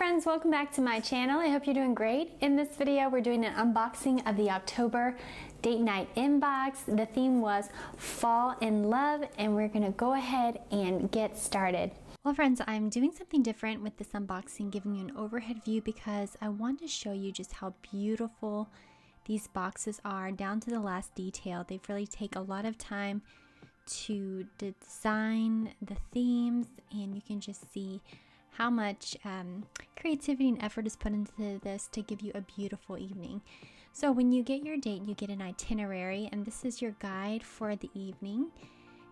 friends, welcome back to my channel. I hope you're doing great. In this video, we're doing an unboxing of the October date night In box. The theme was fall in love and we're gonna go ahead and get started. Well friends, I'm doing something different with this unboxing, giving you an overhead view because I want to show you just how beautiful these boxes are down to the last detail. They really take a lot of time to design the themes and you can just see how much um, creativity and effort is put into this to give you a beautiful evening. So when you get your date, you get an itinerary, and this is your guide for the evening.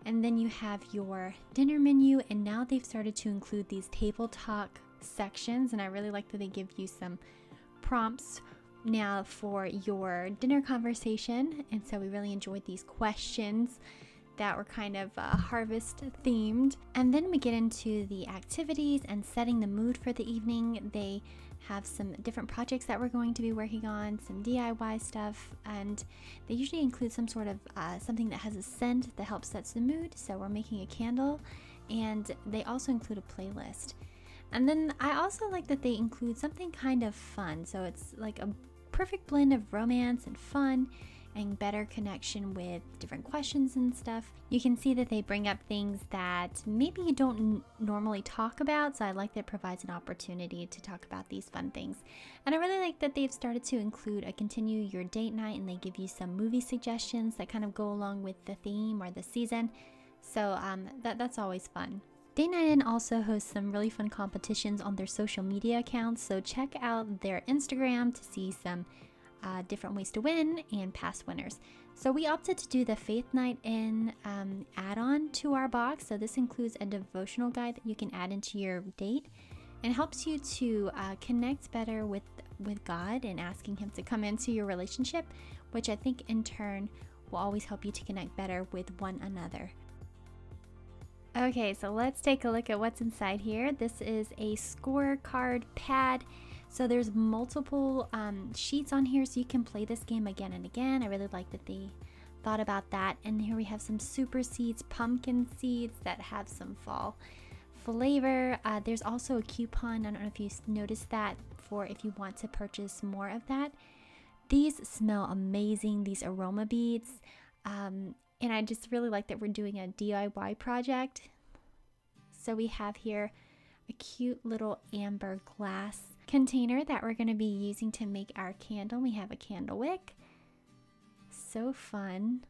And then you have your dinner menu, and now they've started to include these table talk sections, and I really like that they give you some prompts now for your dinner conversation. And so we really enjoyed these questions that were kind of uh, harvest themed. And then we get into the activities and setting the mood for the evening. They have some different projects that we're going to be working on, some DIY stuff, and they usually include some sort of uh, something that has a scent that helps set the mood. So we're making a candle, and they also include a playlist. And then I also like that they include something kind of fun. So it's like a perfect blend of romance and fun and better connection with different questions and stuff. You can see that they bring up things that maybe you don't normally talk about, so I like that it provides an opportunity to talk about these fun things. And I really like that they've started to include a continue your date night and they give you some movie suggestions that kind of go along with the theme or the season. So um, that, that's always fun. Night In also hosts some really fun competitions on their social media accounts, so check out their Instagram to see some uh, different ways to win and past winners. So we opted to do the Faith Night In um, add-on to our box. So this includes a devotional guide that you can add into your date and helps you to uh, connect better with with God and asking Him to come into your relationship, which I think in turn will always help you to connect better with one another. Okay, so let's take a look at what's inside here. This is a scorecard pad so there's multiple um, sheets on here so you can play this game again and again. I really like that they thought about that. And here we have some super seeds, pumpkin seeds that have some fall flavor. Uh, there's also a coupon. I don't know if you noticed that for if you want to purchase more of that. These smell amazing, these aroma beads. Um, and I just really like that we're doing a DIY project. So we have here a cute little amber glass container that we're going to be using to make our candle. We have a candle wick. So fun.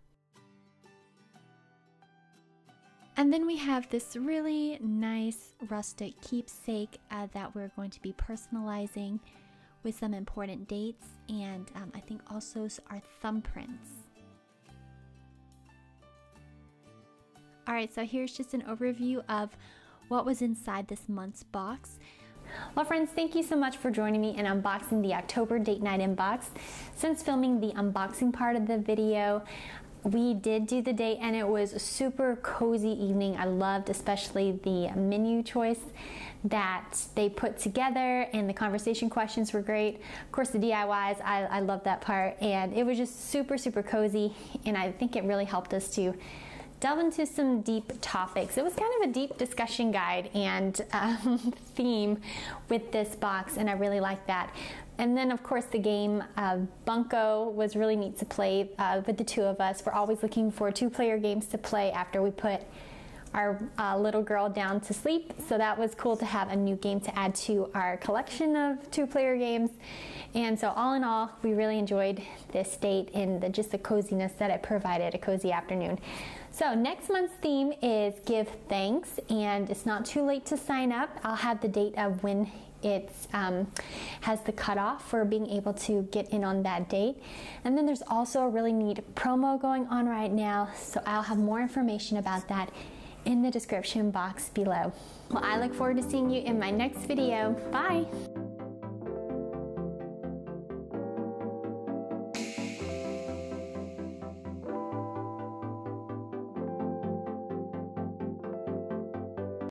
And then we have this really nice rustic keepsake uh, that we're going to be personalizing with some important dates and um, I think also our thumbprints. Alright, so here's just an overview of what was inside this month's box. Well friends, thank you so much for joining me in unboxing the October date night In box. Since filming the unboxing part of the video, we did do the date and it was super cozy evening. I loved especially the menu choice that they put together and the conversation questions were great. Of course, the DIYs, I, I love that part and it was just super, super cozy and I think it really helped us to delve into some deep topics. It was kind of a deep discussion guide and um, theme with this box, and I really like that. And then, of course, the game uh, Bunko was really neat to play uh, with the two of us. We're always looking for two player games to play after we put our uh, little girl down to sleep. So that was cool to have a new game to add to our collection of two player games. And so, all in all, we really enjoyed this date and the, just the coziness that it provided a cozy afternoon. So next month's theme is give thanks and it's not too late to sign up. I'll have the date of when it um, has the cutoff for being able to get in on that date. And then there's also a really neat promo going on right now. So I'll have more information about that in the description box below. Well, I look forward to seeing you in my next video. Bye.